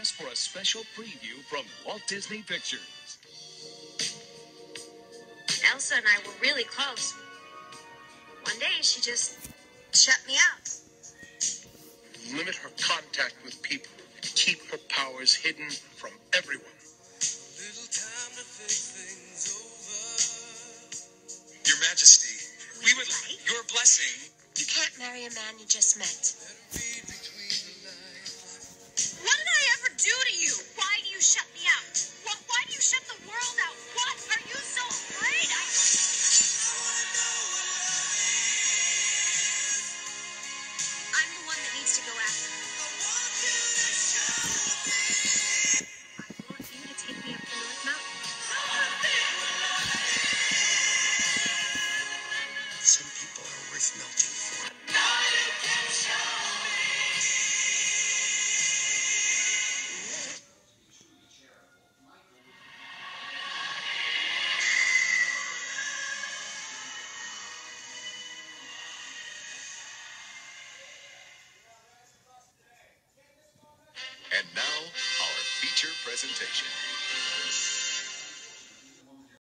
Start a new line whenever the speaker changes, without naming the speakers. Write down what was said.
us for a special preview from Walt Disney Pictures.
Elsa and I were really close. One day she just shut me out.
Limit her contact with people. Keep her powers hidden from everyone.
Your Majesty, we would like your blessing.
You can't marry a man you just met.
Worth melting for.
And now, our feature presentation.